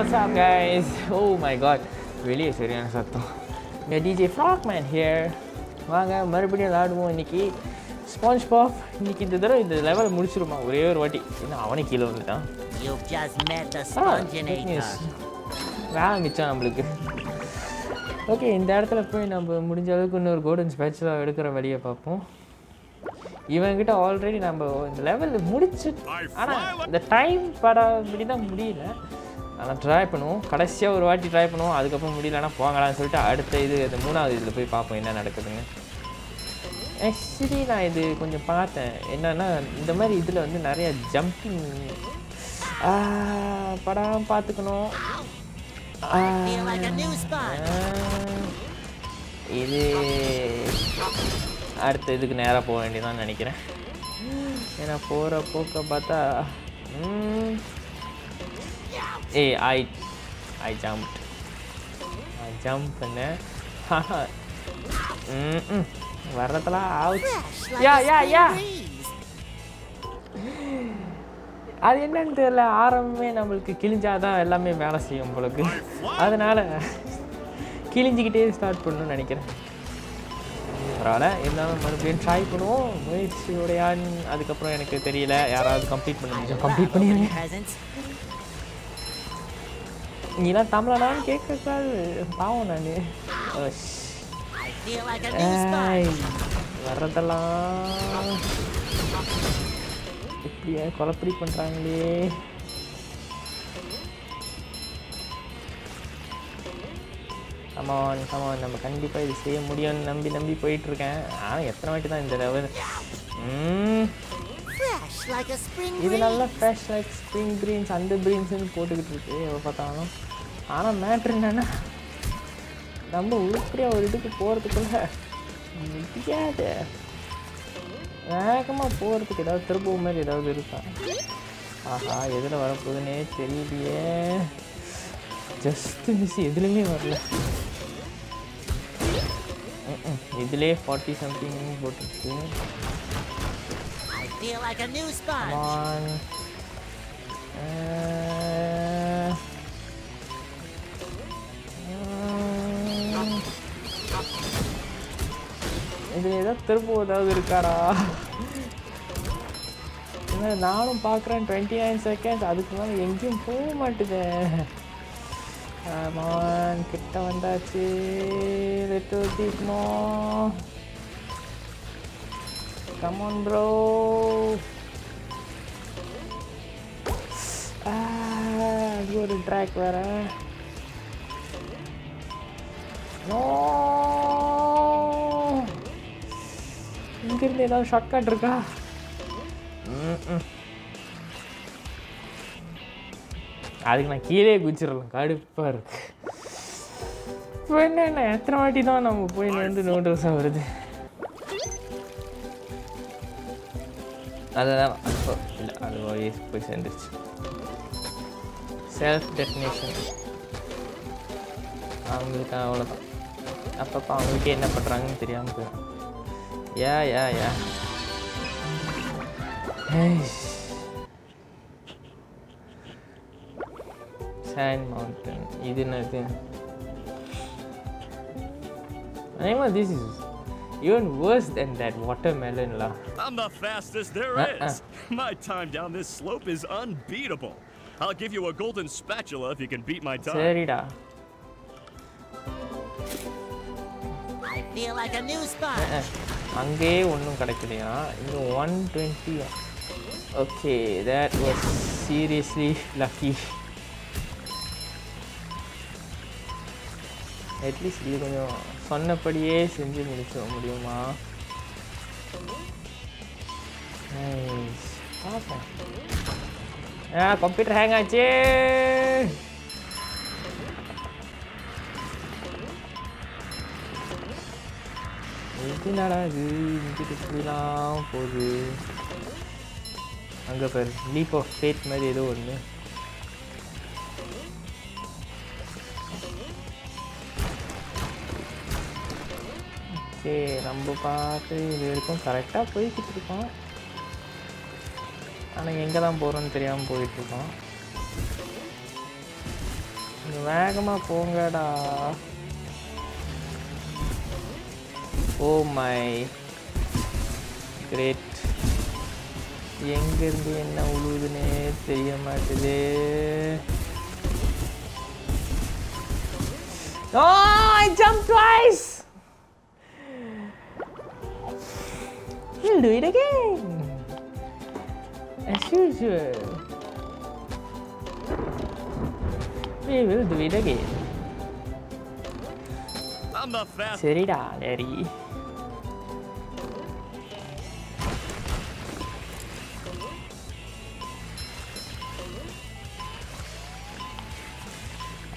what's up guys? Oh my god. வெளியே சரியான சத்தம் இங்கே டிஜே ஃப்ளாக்மேன் ஹியர் வாங்க மறுபடியும் விளாடுவோம் இன்னைக்கு. ஸ்பாஞ்ச் பாப் இன்னைக்கு இந்த தடவை இந்த லெவலை முடிச்சிருமா? ஒரே ஒரு வாட்டி. இன்னும் அவனே கீழே வந்துட்டான். You've just met the Ah, good Sponginator. news. வேலை மிச்சம் நம்மளுக்கு. ஓகே இந்த இடத்துல போய் நம்ம முடிஞ்ச அளவுக்கு இன்னொரு கோல்டன் ஸ்பேட்சில் எடுக்கிற வழியை பார்ப்போம். இவன்கிட்ட ஆல்ரெடி நம்ம இந்த லெவலில் முடிச்சு ஆனால் இந்த டைம் படாபடி தான் முடியல. ஆனால் ட்ரை பண்ணுவோம். கடைசியாக ஒரு வாட்டி ட்ரை பண்ணுவோம். அதுக்கப்புறம் முடியலன்னா போங்களான்னு சொல்லிட்டு அடுத்த இது இந்த மூணாவது இதில் போய் பார்ப்போம் என்ன நடக்குதுன்னு. ஆக்சுவலி நான் இது கொஞ்சம் பார்த்தேன். என்னென்னா இந்த மாதிரி இதில் வந்து நிறைய ஜம்பிங் படம் பார்த்துக்கணும். இது அடுத்த இதுக்கு நேராக போக வேண்டியதான்னு நினைக்கிறேன். ஏன்னா போகிற போக்க பார்த்தா ஏய் ஐ ஐ ஜம்ப் ஐ ஜம்ப் பண்ணேன் ம், ம். வர்றதெல்லாம் Fresh like யா யா யா. அது என்னன்னு தெரியல ஆரம்பமே நம்மளுக்கு கிழிஞ்சாதான் எல்லாமே வேலை செய்யும் உங்களுக்கு. அதனால கிழிஞ்சிக்கிட்டே ஸ்டார்ட் பண்ணணும்னு நினைக்கிறேன். பரவாயில்ல இருந்தாலும் மறுபடியும் ட்ரை பண்ணுவோம். முயற்சியோடையான்னு அதுக்கப்புறம் எனக்கு தெரியல யாராவது கம்ப்ளீட் பண்ண முடியும்? கம்ப்ளீட் Opening பண்ணிடுங்க. நீலாம் தமிழனான்னு கேட்கக்கூடாது பாவம் நான். வர்றதெல்லாம் இப்படியா கொலப்படி பண்ணுறாங்களே கமான் கமான் நம்ம கண்டிப்பாக இது செய்ய முடியும்னு நம்பி நம்பி போயிட்டுருக்கேன் ஆனால் எத்தனை வாட்டி தான் இந்த level Fresh like a spring இது. நல்லா ஃப்ரெஷ் லைக் ஸ்ப்ரிங் க்ரீன்ஸ் அந்த க்ரீன்ஸ்னு போட்டுக்கிட்டு இருக்கு எவ்வளோ பார்த்தாலும். ஆனால் மேட்ரு என்னென்னா நம்ம உருப்படியாக ஒரு இதுக்கு போகிறதுக்குள்ள முடியாது. வேகமாக போகிறதுக்கு ஏதாவது திரும்ப மாதிரி ஏதாவது இருக்கா? ஆஹா எதில் வரப்போகுதுன்னே தெரியலையே. ஜஸ்ட் மிஸ் எதுலேயுமே வரல. ம்ம். இதுலே ஃபார்ட்டி சம்திங் போட்டுருக்கு. Feel like a new sponge. Come on. Uh, mm. இதுல ஏதோ திரும்ப ஏதாவது இருக்காடா என்ன நானும் பார்க்குறேன் டுவெண்ட்டி நைன் செகண்ட்ஸ் அதுக்கு மேலே எங்கேயும் போக மாட்டுது ஆமான் கிட்ட வந்தாச்சு Come on, bro. Ah, அது ஒரு ட்ராக் வேற. நோ இங்கிருந்து ஏதாவது ஷார்ட்கட் இருக்கா. அதுக்கு நான் கீழே குதிச்சிடலாம். கடுப்பா இருக்கு. இப்போ என்ன எத்தனை வாட்டி தான் நம்ம போய் நின்று நோட்டர்ஸாக வருது? அதுதான் அப்போ இல்லை அது போய் போய் சேர்ந்துருச்சு செல்ஃப் டெஃபினேஷன் அவங்களுக்கு அவ்வளோதான் அப்பப்போ அவங்களுக்கே என்ன பண்ணுறாங்கன்னு தெரியாமல் போயிடும் யா யா யா சாண்ட் மவுண்டன் இது என்னது அதே மாதிரி this is even verse then that வாட்டர்மெலன்லாம் I'm the fastest there Uh-uh. is. My time down this slope is unbeatable. I'll give you a golden spatula if you can beat my time. சரிடா I feel like a new sponge. அஹ், அங்கேயே ஒன்றும் கிடைக்கலையா இங்கே one twenty okay that was seriously lucky at least இது கொஞ்சம் சொன்னபடியே செஞ்சு முடிச்சிட முடியுமா Nice. பார்ப்போம் ஆ கம்ப்யூட்டர் ஹேங் ஆச்சு இது என்னடா இது இங்கிட்டு இப்படிலாம் போகுது அங்கே பாரு லீப் ஆஃப் ஃபேட் மாதிரி ஏதோ ஒன்று ஓகே நம்ம பார்த்து இது வரைக்கும் கரெக்டாக போய்கிட்டு இருக்கோம். ஆனால் எங்கே தான் போகிறோன்னு தெரியாமல் போயிட்டுருக்கோம் வேகமாக போங்கடா. Oh ஓ மை கிரேட் எங்கேருந்து என்ன உழுவுதுன்னே தெரிய மாட்டுது. Oh, I jumped twice! We'll do it again. As usual. We will do it again. I'm the fast. சரிடா லேரி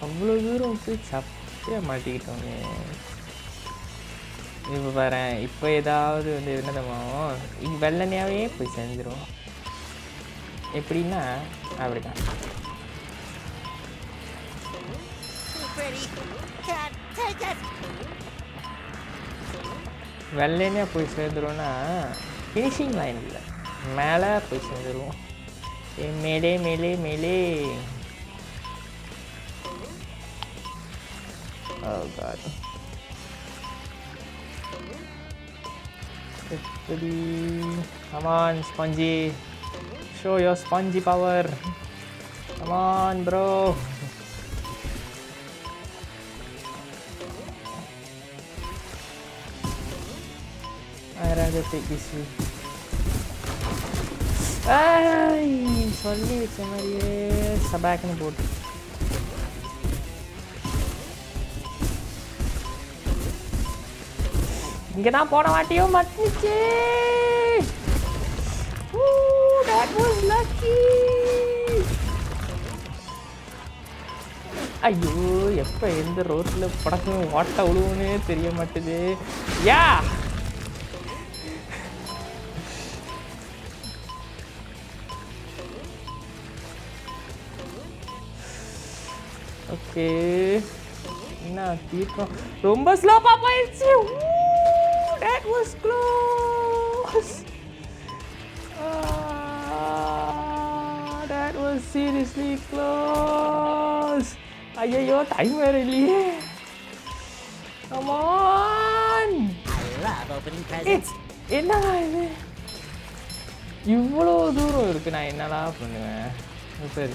அவ்வளோ தூரம் போய் சப்பே மாட்டிக்கிட்டோமே இப்போ பாரு இப்போ ஏதாவது வந்து என்னதமோ வெள்ளனையாகவே போய் செஞ்சிடும் எப்படின்னா அப்படிதான். வெள்ளனையாக போய் சேர்ந்துருவோம்னா ஃபினிஷிங் லைன் இல்லை. மேலே போய் சேர்ந்துருவோம். மேலே மேலே மேலே. Oh God. Jadi. Come on, Spongy. Show your spongy power. Come on, bro. I rather take this one. Ay, sorry, Maria. Sabak na board. இங்கே தான் போன வாட்டியும் மத்திச்சு ஐயோ எப்போ எந்த ரோட்டில் படக்கும் ஓட்ட விழுவுன்னே தெரிய மாட்டுது. யா! ஓகே என்ன தீர்க்கம்? ரொம்ப ஸ்லோப்பாக போயிடுச்சு that was close Ah, that was seriously close ஐயோ டைம் வேற இல்லையே come on I love opening presents. என்னடா இது இவ்வளோ தூரம் இருக்கு நான் என்னடா பண்ணுவேன் சரி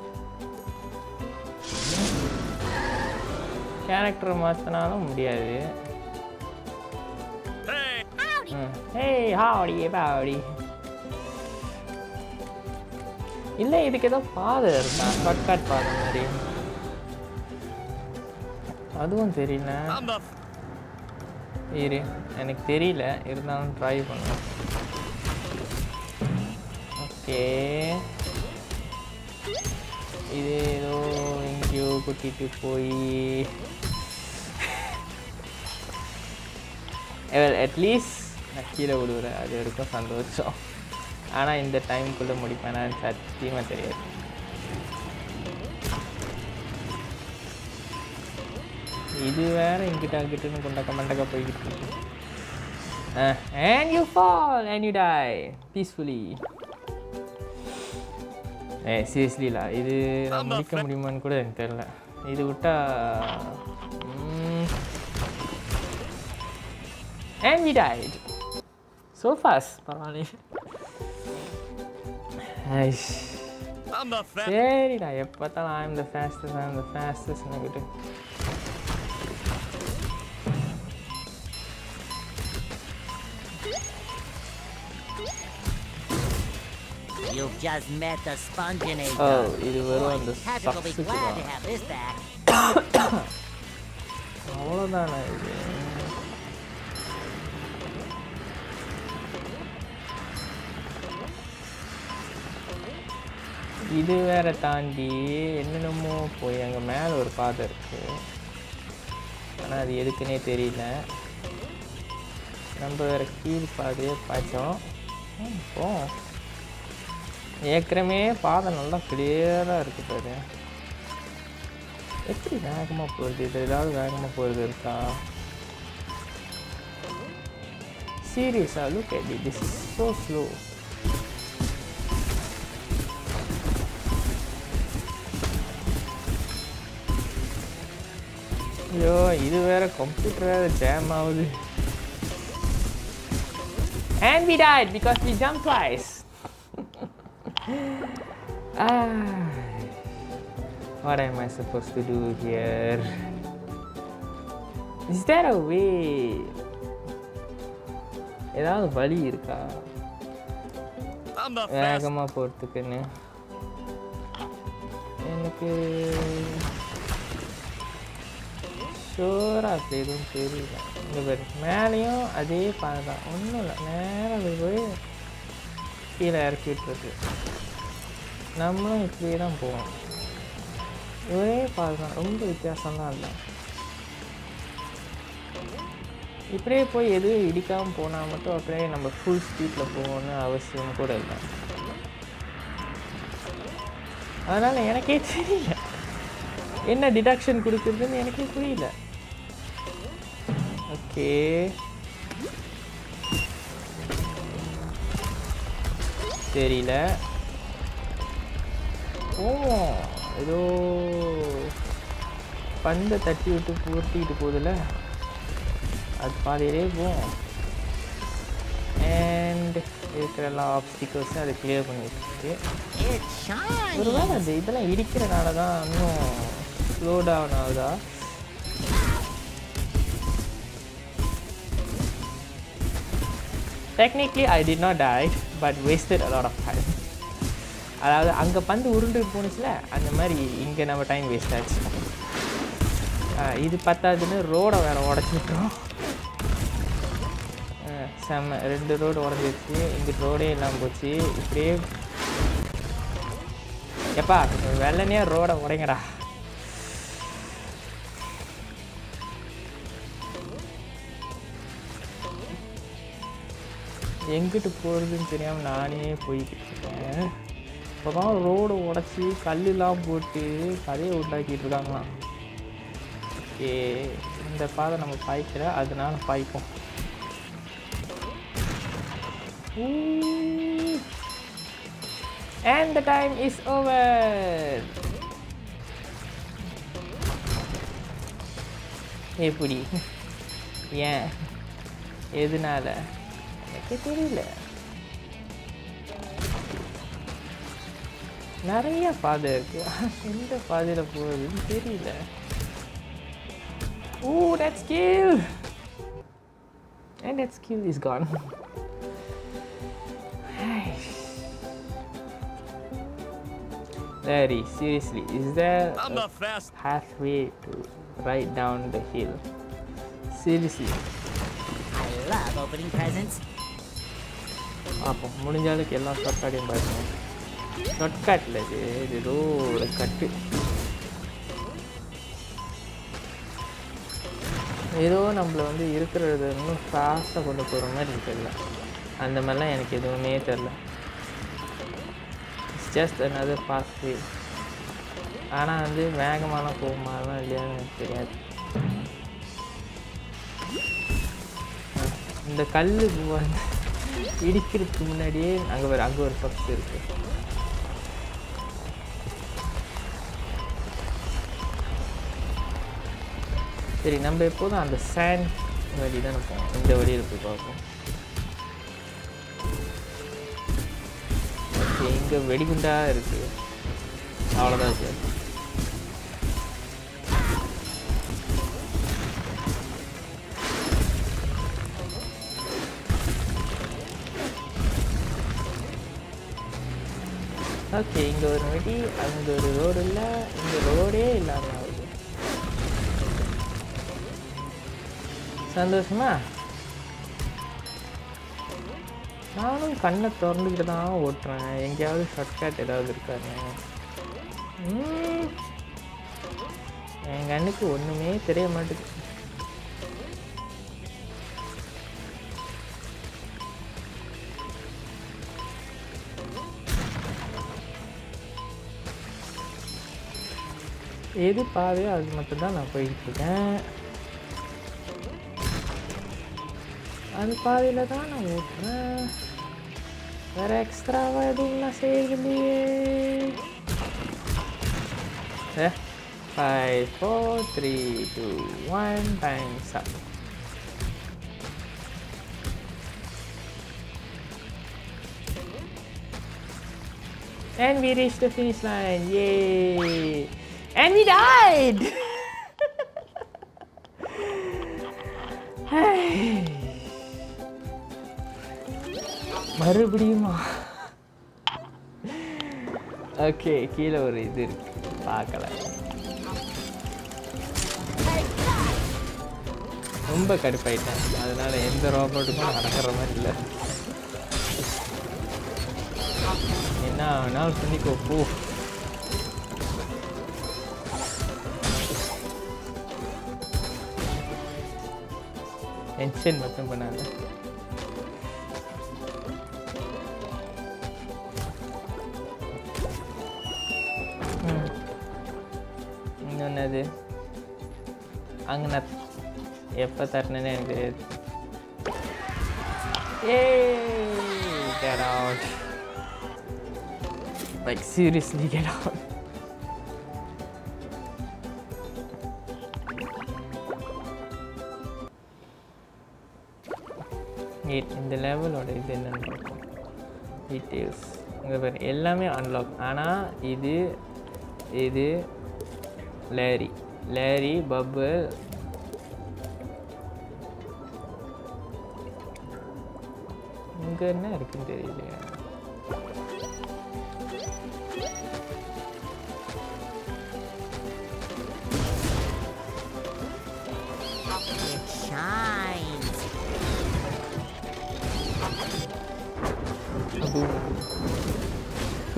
கேரக்டர் மாற்றினாலும் முடியாது. Hey! ஹே ஹாவடி பாவடி. இல்லை இதுக்கு ஏதோ பாதை இருக்கா? ஷார்ட்கட் பாதை மாதிரி. அதுவும் தெரியல. இரு எனக்கு தெரியல. இருந்தாலும் ட்ரை பண்ணுவோம் ஓகே. இது ஏதோ எங்கேயோ கூட்டிட்டு போய். அட்லீஸ்ட் நான் கீழே விடுவேன் அது வரைக்கும் சந்தோஷம். ஆனால் இந்த டைம்குள்ளே முடிப்பேனான்னு சத்தியமாக தெரியாது. இது வேற இங்கிட்ட அங்கிட்டுன்னு கொண்டக்க மண்டக்க போய்கிட்டு இருக்கு. And you fall and you die peacefully ஏ சீரியஸ்லிலா இது நான் முடிக்க முடியுமான்னு கூட எனக்கு தெரியல. இது விட்டா And we tied so fast பரவாயில்ல ஐஷ் I'm the fast. சரிடா எப்போ பார்த்தாலும் ஐம் த ஃபேஸ்டஸ்ட் ஐம் த ஃபேஸ்டஸ்ட் கிட்ட You've just met the Sponginator. ஓ இது வெறும் அந்த Patrick will be சக்ஸுக்கு glad to தான் have this back. அவ்வளோதானே இது இது வேற தாண்டி என்னென்னமோ போய் அங்கே மேலே ஒரு பாதை இருக்குது ஆனால் அது எதுக்குன்னே தெரியல. நம்ம வேற கீழ் பாதையே பார்த்தோம் இப்போ ஏற்கனவே பாதை நல்லா கிளியராக இருக்கு பாரு. எப்படி வேகமாக போகிறது இது ஏதாவது வேகமாக போகிறது இருக்கா? சீரியஸாக look at this is so slow ஐயோ இது வேற கம்ப்யூட்டர் வேற ஜாம் ஆகுது and we died because we jumped twice ah what am I supposed to do here is there a way ஏதாவது வழி இருக்கா I'm the fast. வேகமாக போகிறதுக்குன்னு எனக்கு ஷோராக தெரியும் தெரியல இந்த பேர் மேலேயும் அதே பாதை தான். ஒன்றும் இல்லை நேரம் போய் கீழே இறக்கி விட்டுருக்கு நம்மளும் இப்படியே தான் போவோம். ஒரே பாதை தான் ரொம்ப வித்தியாசம்லாம் இல்லை. இப்படியே போய் எதுவும் இடிக்காமல் போனால் மட்டும் அப்படியே நம்ம ஃபுல் ஸ்பீட்டில் போகணும்னு அவசியம் கூட இல்லை. அதனால் எனக்கே தெரியல. என்ன டிடக்ஷன் கொடுக்குறதுன்னு எனக்கே புரியல. ஓகே தெரியல. ஓ ஏதோ பந்தை தட்டி விட்டு பூர்த்திட்டு போகுதுல்ல அது பாதியிலே போகும் அண்ட் இருக்கிற எல்லா ஆப்ஸ்டிக்கல்ஸும் அதை கிளியர் பண்ணிட்டு. ஒருவேளை அந்த இதெல்லாம் இடிக்கிறனால தான் இன்னும் ஸ்லோ டவுன் ஆகுதா? Technically I did not die but wasted a lot of time அதாவது அங்கே பந்து உருண்டு போணுச்சுல அந்த மாதிரி இங்கே நம்ம டைம் வேஸ்ட் ஆச்சு. இது பத்தாதுன்னு ரோடை வேற உடச்சிட்டோம் செம்ம ரெண்டு ரோடு உடஞ்சிருச்சு இங்கே ரோடே இல்லாமல் போச்சு. இப்படியே எப்பா வெள்ளனையாக ரோட உடைங்கடா. எங்கிட்டு போகிறதுன்னு தெரியாமல் நானே போய்கிட்டு இருக்கேன் இப்போ தான் ரோடு உடச்சி கல்லுலாம் போட்டு கதையை உண்டாக்கிட்டு இருக்காங்களாம். ஓகே இந்த பாதை நம்ம பாய்க்கல அதனால பாய்ப்போம். Ooh. And the time is over. எப்படி? ஏன்? எதனால? எனக்கு தெரியல நிறைய பாதை இருக்கு ஆனா எந்த பாதையில போகுதுன்னு தெரியல ஓ that skill and that skill is gone Larry, seriously, is there I'm a the fast. pathway to ride down the hill? Seriously, I love opening presents. பார்ப்போம் முடிஞ்ச அளவுக்கு எல்லா ஷார்ட்கட்டையும் பார்க்கணும் ஷார்ட்கட்டில் இது இது ஏதோ ஒரு கட்டு ஏதோ நம்மளை வந்து இருக்கிறது இன்னும் ஃபாஸ்ட்டாக கொண்டு போகிற மாதிரி தெரியல அந்த மாதிரிலாம் எனக்கு எதுவுமே தெரில இட்ஸ் ஜஸ்ட் another pathway ஆனால் வந்து வேகமாலாம் போகுமாலாம் இல்லையான்னு எனக்கு தெரியாது. இந்த கல் வந்து இடிக்கிறதுக்கு முன்னாடியே அங்கே ஒரு அங்கே ஒரு பக்ஸ் இருக்கு. சரி நம்ம எப்போதும் அந்த சேண்ட் வழி தான் போவோம் இந்த வழியில் போய் பார்ப்போம். ஓகே இங்கே வெடிகுண்டா இருக்குது அவ்வளோதான் சார் ஓகே இங்கே ஒரு வெடி அங்கே ஒரு ரோடு இல்லை இங்கே ரோடே இல்லாமல் ஆகுது சந்தோஷமா? நானும் கண்ணை திறந்துக்கிட்டு தான் ஓட்டுறேன். எங்கேயாவது ஷார்ட்கட் ஏதாவது இருக்காரு என் கண்ணுக்கு ஒன்றுமே தெரிய மாட்டேங்குது. எது பாதையோ அது மட்டும்தான் நான் போய்கிட்டு இருக்கேன் அந்த பாதையில் தான் நான் ஓட்டுறேன் வேற எக்ஸ்ட்ராவாக எதுவும் நான் செய்யலையே five four three two one times up And we reached the finish line. Yay! And he died! மறுபடியுமா? ஓகே கீழே ஒரு இது இருக்கு. பார்க்கல. ரொம்ப கடுப்பாயிட்டேன். அதனால எந்த ரோபோட்டுக்கும் நடக்கிற மாதிரி இல்லை. என்ன வேணாலும் சொல்லிக்கோ போ. டென்ஷன் மட்டும் பண்ணாத ம். இன்னொன்னு அது அங்கே நான் எப்போ தட்டினேன்னு எனக்கு தெரியாது Yay! Get out. Like seriously get out. Wait, இந்த லெவலோட இது என்னன்னு பார்ப்போம். டீட்டெயில்ஸ் இங்கே பேர் எல்லாமே அன்லாக் ஆனால் இது இது லேரி லேரி பப்பு இங்கே என்ன இருக்குன்னு தெரியலையா.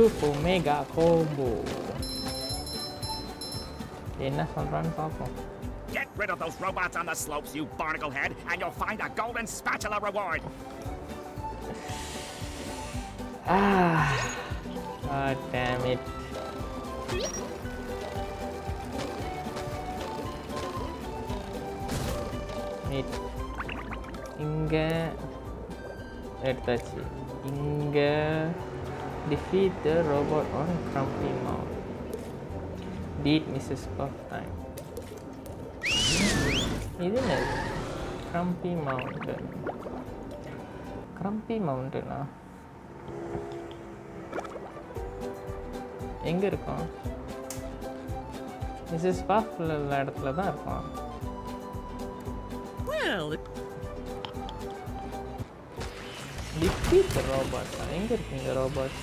Triple mega combo. என்ன சொல்கிறான்னு பார்ப்போம் Get rid of those robots on the slopes, you barnacle head, and you'll find a golden spatula reward. Ah, God damn it. Wait. இங்க எடுத்தாச்சு இங்க defeat the robot on Crumpy Mount. Beat Mrs. Puff time. இது என்னது Crumpy Mountain. Crumpy Mountain-ஆ எங்கே இருக்கோம் Mrs puff உள்ள இடத்துல தான் இருக்கோம் Well, டிஃபீட் ரோபாட் எங்கே இருக்கீங்க ரோபாட் kabam! Ow!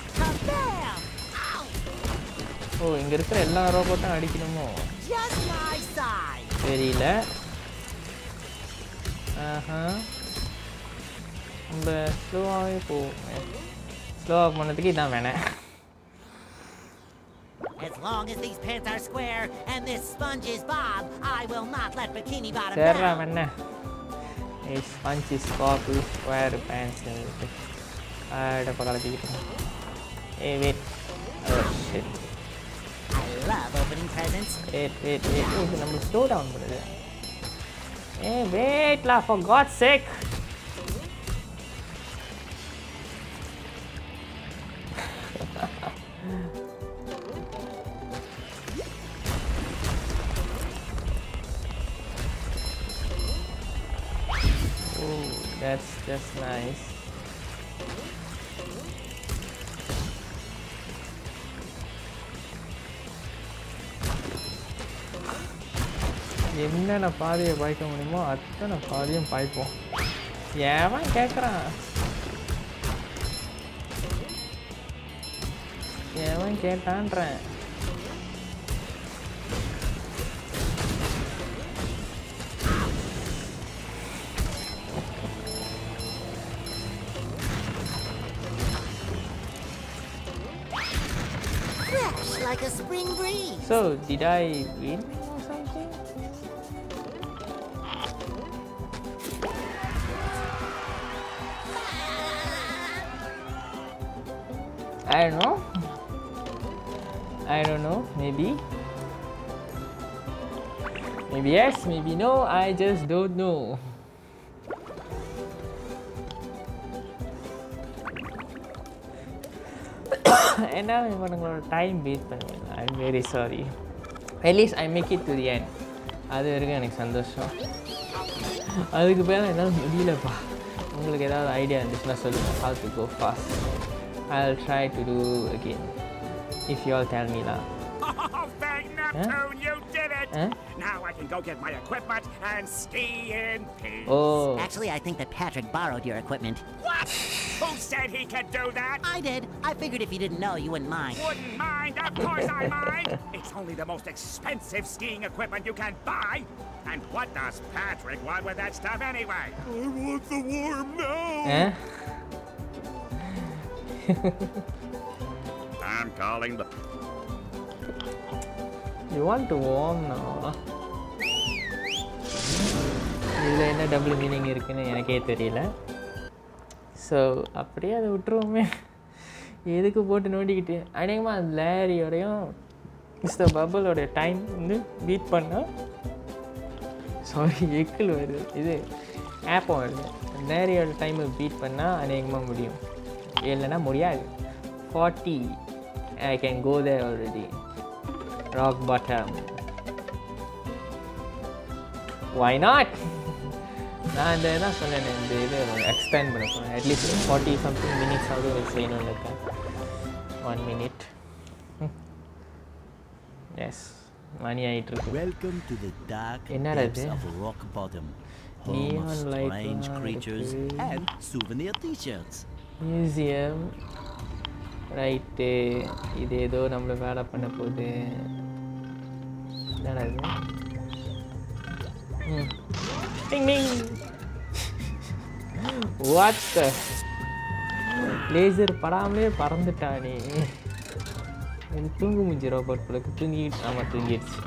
ஓ இங்கே இருக்கிற எல்லா ரோபோட்டும் அடிக்கணுமோ Just my size. தெரியல ஆஹா நம்ம ஸ்லோவாகவே போவோம் ஸ்லோவாக போனதுக்கு இதான் வேணேன் As long as these pants are square and this sponge is Bob, I will not let Bikini Bottom சேர்றா down. வேணே இஸ் பஞ்ச் இஸ் காப்பு ஸ்கொயர் பேண்ட்ஸ் ஆட பக்கத்துக்கிட்டேன் Hey, wait. Oh, shit. I love opening presents. Wait, wait, wait. Oh, the number slow down, brother. Hey, wait, la, for God's sake. Ooh, that's just nice. என்னென்ன பாதையை பாய்க்க முடியுமோ அத்தனை பாதையும் பாய்ப்போம் ஏவன் கேட்குறான் ஏவன் கேட்டான்றேன் So, did I win? I don't know. I don't know. Maybe. Maybe yes, maybe no. I just don't know. and now I'm gonna time wait பண்ணுவேன் I'm very sorry. At least I make it to the end. அது வரைக்கும் எனக்கு சந்தோஷம் அதுக்கு பேர் என்னால் முடியலப்பா idea ஏதாவது ஐடியா இருந்துச்சுன்னா சொல்லுங்கள் how to go fast. I'll try to do again if you all tell me lah Oh, thank Neptune, you did it! Huh? Now I can go get my equipment and ski in peace. oh Actually, I think that Patrick borrowed your equipment. What? Who said he could do that? I did. I figured if you didn't know, you wouldn't mind. Wouldn't mind, of course I mind. It's only the most expensive skiing equipment you can buy. And what does Patrick want with that stuff anyway? I want the worm now. eh? I'm calling the. you want to warm now இதில் என்ன double meaning இருக்குன்னு எனக்கே தெரியல. So அப்படியே அதை விட்டுருவோமே. எதுக்கு போட்டு நோண்டிக்கிட்டு? அநேகமாக அந்த லேரியோடையும் மிஸ்டர் பபுளோடைய டைம் வந்து பீட் பண்ணால் சாரி எக்கிள் வருது. இது ஆப்பம் வருது. லேரியோட டைமை பீட் பண்ணால் அநேகமாக முடியும். இல்லைன்னா முடியாது forty I can go there already rock bottom why not நான் இந்த இதான் சொன்னேன் இந்த இது எக்ஸ்பேண்ட் பண்ண போனேன் அட்லீஸ்ட் ஃபார்ட்டி சம்திங் மினிட்ஸ் ஆகுது செய்யணும்னு இருக்கேன் ஒன் மினிட் எஸ் மணி ஆகிட்டு இருக்கு Welcome to the dark என்னடா depths இது? of rock bottom. Home Neon of light strange எல்லாம் creatures இருக்கு. and souvenir t-shirts. Museum right இது ஏதோ நம்மளை வேலை பண்ண போகுது என்னடா இது ம். டிங் டிங் வாட் லேசர் படாமலே பறந்துட்டா நீ இது தூங்கு முஞ்சி ரோபோட் பிள்ளைக்கு தூங்கிட்டு ஆமாம் தூங்கிடுச்சு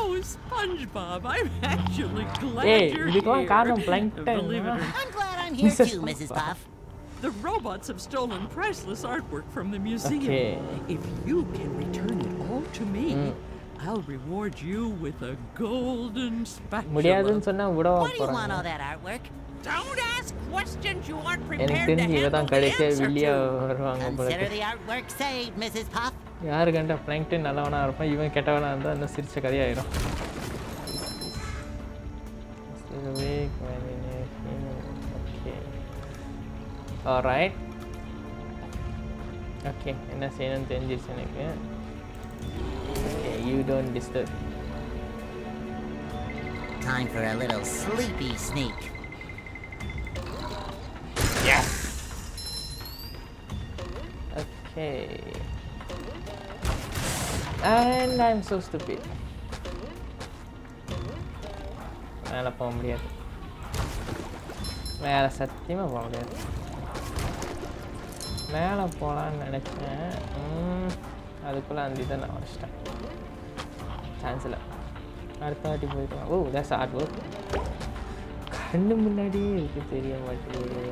Oh, SpongeBob, I'm actually glad Hey, you're here. காரணம் plankton. Believe it or not, I'm glad I'm here too, Mrs. Puff. the robots have stolen priceless artwork from the museum. Okay. If you can return it all to me, I'll reward you with a golden spatula. முடியாதுன்னு சொன்னால் விடவா Why do you want all போகிறாங்க that artwork? Don't ask questions you aren't எனக்கு prepared to தெரிஞ்சு இவ தான் handle the கடைசியாக answer வில்லியாக to. வருவாங்க போல Consider the artwork saved, Mrs. Puff. யாரு கண்டா பிளாங்க்டன் நல்லவனா இருப்பான் இவன் கெட்டவனா இருந்தால் இன்னும் சிரிச்ச கதையாயிரும் ஆல்ரைட் ஓகே என்ன செய்யணும்னு தெரிஞ்சிருச்சு எனக்கு okay you don't disturb Time for a little sleepy sneak. Okay. And I'm so stupid. மேலே போக முடியாது மேலே சத்தியமாக போக முடியாது மேலே போகலான்னு நினச்சேன். அதுக்குள்ளே அந்த இதை நான் வச்சிட்டேன். சான்ஸ் இல்லை அடுத்த வாட்டி போய்க்கலாம் ஓ தட்ஸ் ஹார்ட் ஒர்க் கண்ணு முன்னாடியே இருக்கு தெரிய மாட்டேங்குது.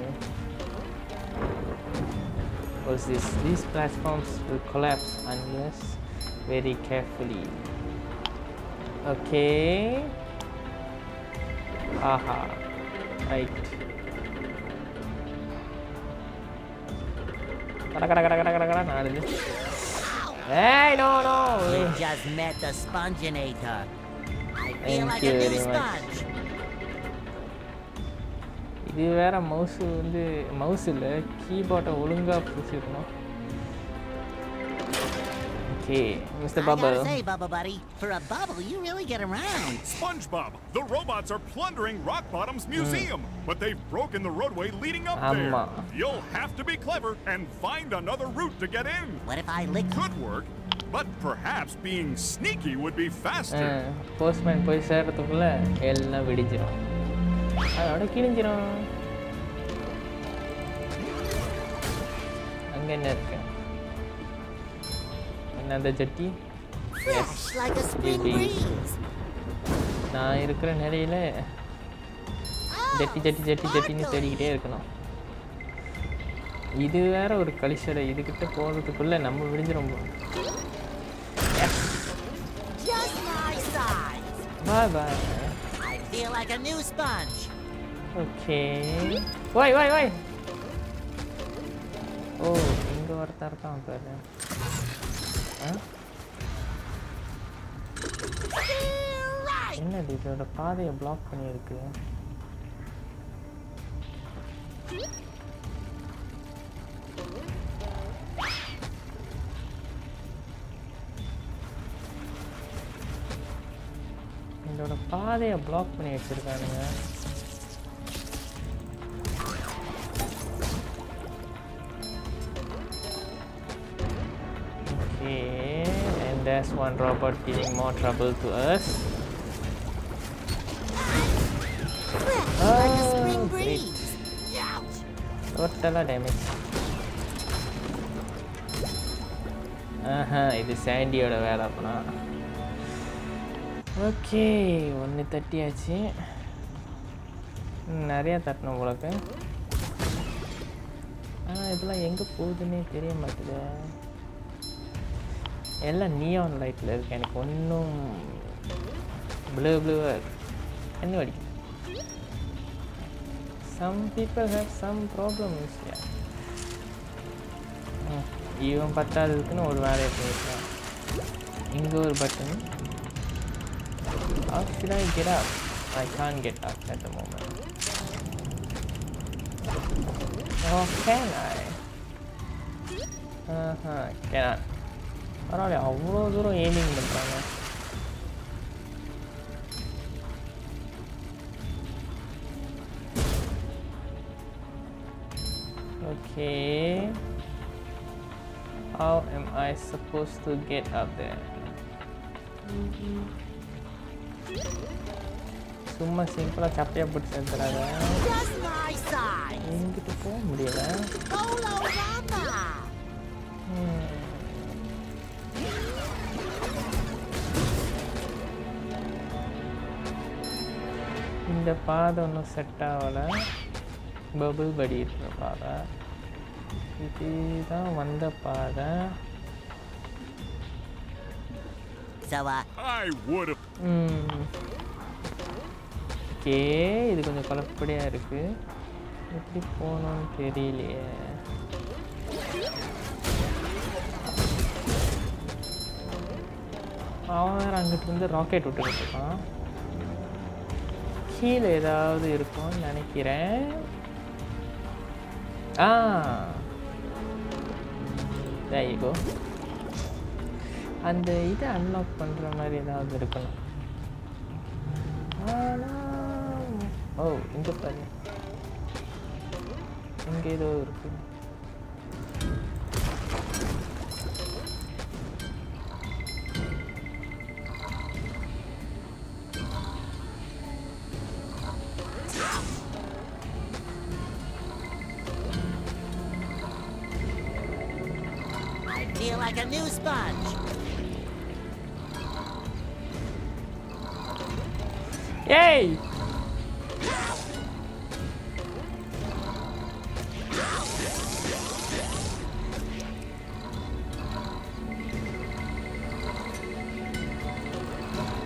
ஒரு this? These platforms will collapse unless very carefully. Okay. Aha. Right. Kada kada kada kada kada kada நாலுது hey no no You just met the Sponginator. I feel Thank like you a new very much. sponge. இது வேற mouse வந்து mouse இல்லை கீபோர்டை ஒழுங்காக பிடிச்சிருக்கணும் Okay mister I Bubba gotta say, Bubba Buddy, for a bubble, you really get around. SpongeBob, the robots are plundering Rock Bottom's museum, but they've broken the roadway leading up Amma. there. You'll have to be clever and find another route to get in. What if I lick? Could work, but perhaps being sneaky would be faster. Postman போய் சேர்றதுக்குள்ள எல்லாம் வெடிச்சிடும் அதோட கிழிஞ்சிரும் அங்கே என்ன இருக்கு அந்த ஜட்டி? Like. நான் இருக்கிற நிலையில ஜட்டி ஜட்டி ஜட்டி ஜட்டின்னு தேடிக்கிட்டே இருக்கணும். இது வேற ஒரு கலிஷடை இதுகிட்ட போகிறதுக்குள்ள நம்ம விடிஞ்சிரும். Bye bye feel like a new sponge. Okay வாய் வாய் வாய் ஓ இங்க ஒருத்தர் இருக்கான் பாரு. என்னடி இதோட பாதையை பிளாக் பண்ணியிருக்கு. இதோட பாதையை பிளாக் பண்ணி வச்சிருக்கானுங்க. Okay there's one robot giving more trouble to us. Fresh like a Oh, spring great. breeze. Ouch. Total damage. ஆஹா இது சாண்டியோட வேலை அப்பனா ஓகே ஒன்று தட்டியாச்சு ம், நிறையா தட்டணும் உங்களுக்கு ஆனால் இதெல்லாம் எங்கே போகுதுன்னே தெரிய மாட்டுது எல்லாம் நியான் லைட்டில் இருக்கு எனக்கு ஒன்றும் ப்ளூ ப்ளூவாக இருக்கு கண்ணு வலிக்குது some people have some problems yeah. ம், இவன் பத்தாததுக்குன்னு ஒரு வேலையை பண்ணிருக்கான் இங்கே ஒரு button how should I get up I can't get up at the moment oh can I uh-huh cannot பரவாயில்ல அவ்வளோ தூரம் ஏமிங் பண்ணுறாங்க Okay. How am I supposed to get up there? சும்மா சிம்பிளாக சப்பையாக போட்டு சேர்த்துறாங்க Just my size. எங்கிட்ட போக முடியல இந்த பாதை ஒன்றும் செட் ஆகலை. பபுள் படி இருக்கிற பாதை. இதுதான் வந்த பாதை. ஓகே இது கொஞ்சம் குழப்படியாக இருக்கு. எப்படி போகணும்னு தெரியலையே. அவன் வேறு அங்கிட்டு இருந்து ராக்கெட் விட்டுக்கிட்டு இருக்கான். கீழே ஏதாவது இருக்கும்னு நினைக்கிறேன். ஆ. இப்போ அந்த இதை அன்லாக் பண்ணுற மாதிரி ஏதாவது இருக்கணும். ஓ இங்கே பாரு. இங்கே ஏதோ இருக்கு.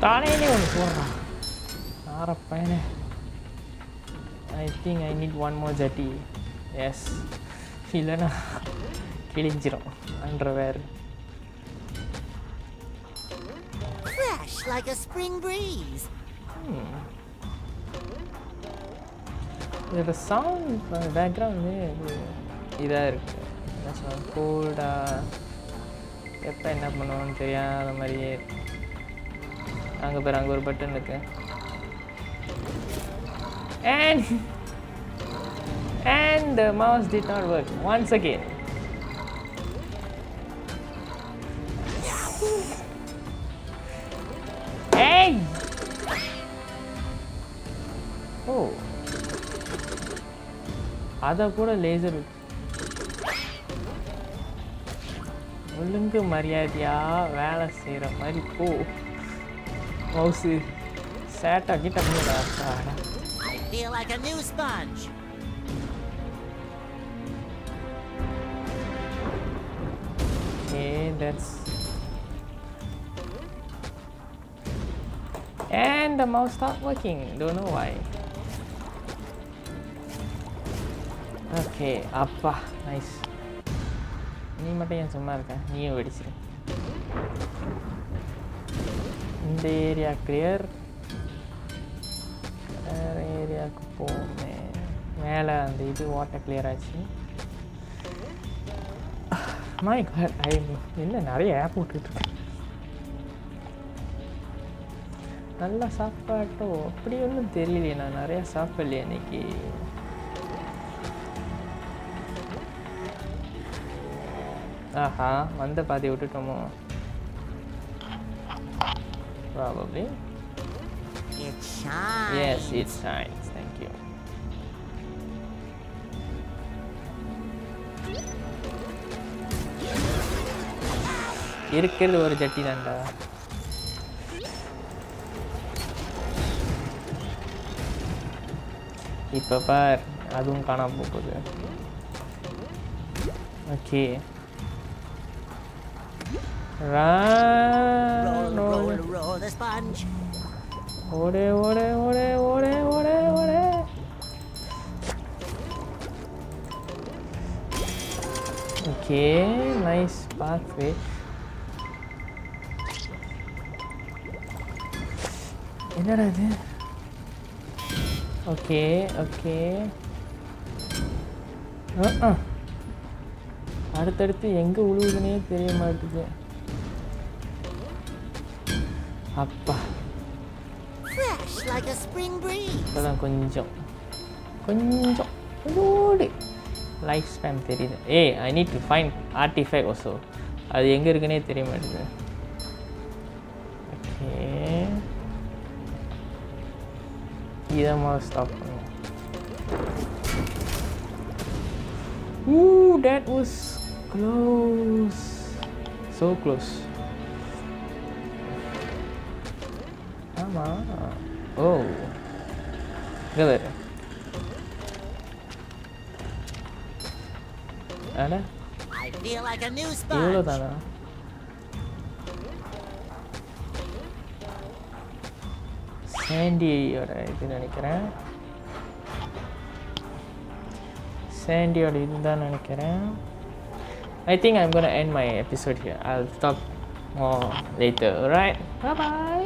தானே ஒன்று போடுறான் ஆற பையனே I think I need one more ஜட்டி எஸ் இல்லைன்னா கிழிஞ்சிரும் underwear Fresh like a spring breeze. இதோட சவுண்ட் பேக்ரவுண்டு இது இதாக இருக்குது என்ன சொல்லுவாங்க கோல்டாக எப்போ என்ன பண்ணுவோன்னு தெரியாத மாதிரியே இருக்கு அங்கே பேர் அங்கே ஒரு பட்டன் இருக்கு. And and the mouse did not work. Once again. Hey oh. ஓ அதை கூட லேசர் ஒழுங்கு மரியாதையா வேலை செய்கிற மாதிரி போ. ಮೌಸಿ ಸ್ಯಾಟ್ ಆಗಿ ಟಮ್ಮಿಲ್ಲ I feel like a new sponge. Okay, that's And the mouse stopped working. Don't know why. Okay, apa? Nice. Ni mata yang semar kan? Ni yang beri sini. இந்த ஏரியா கிளியர் வேறு ஏரியாவுக்கு போகணுமே மேலே அந்த இது வாட்டர் கிளியர் ஆச்சு. My God I என்ன நிறைய ஆப் விட்டுட்ருக்கேன் நல்லா சாப்பாட்டோ அப்படி ஒன்றும் தெரியலையே நான் நிறையா சாப்பிடலையே இன்னைக்கு. ஆஹா வந்த பாதி விட்டுட்டோமோ. Probably It shines. Yes, it shines. Thank you. இருக்கிறது ஒரு ஜட்டி தான்டா இப்போ பார் அதுவும் காணாம போகுது okay Roll, roll, Run, roll the sponge. ஓடே ஓடே ஓடே ஓடே ஓடே ஓடே ஓகே நைஸ் பாத்வே என்னடா இது? ஓகே ஓகே அடுத்தடுத்து எங்கே உழுவுதுன்னே தெரிய மாட்டேங்குது. அப்பா Fresh like a spring breeze. இப்போதான் கொஞ்சம் கொஞ்சம் கொஞ்சோடு லைஃப் ஸ்பேன் தெரியுது ஏய் I need to find ஆர்டிஃபை Osho அது எங்கே இருக்குன்னே தெரிய மாட்டேங்குது ஓகே இதமாக ஸ்டாப் பண்ணுவோம் Ooh, that was close. So close. ஆமா ஓ இங்கே பாரு அட I feel like a new இவ்வளோ sponge. தானா சாண்டியோட இது நினைக்கிறேன் சாண்டியோட இதுதான் நினைக்கிறேன் I think I'm gonna end my episode here. I'll talk more later. Alright, bye bye.